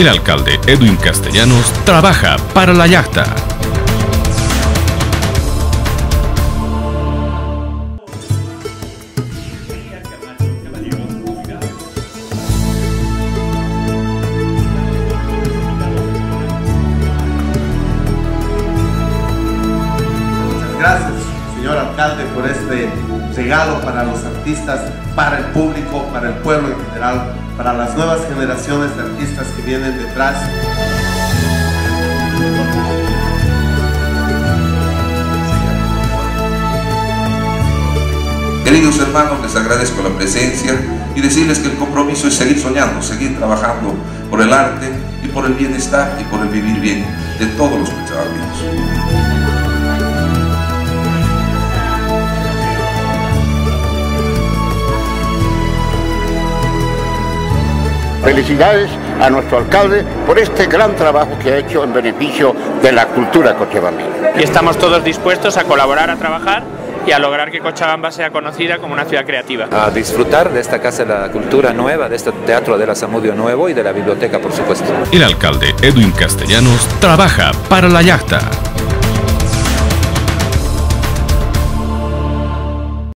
El alcalde Edwin Castellanos trabaja para la yacta. Gracias, alcalde, por este regalo para los artistas, para el público, para el pueblo en general, para las nuevas generaciones de artistas que vienen detrás. Queridos hermanos, les agradezco la presencia y decirles que el compromiso es seguir soñando, seguir trabajando por el arte y por el bienestar y por el vivir bien de todos los cochabambinos. Felicidades a nuestro alcalde por este gran trabajo que ha hecho en beneficio de la cultura cochabambina. Y estamos todos dispuestos a colaborar, a trabajar y a lograr que Cochabamba sea conocida como una ciudad creativa. A disfrutar de esta Casa de la Cultura nueva, de este Teatro de la Zamudio nuevo y de la biblioteca, por supuesto. El alcalde Edwin Castellanos trabaja para la yacta.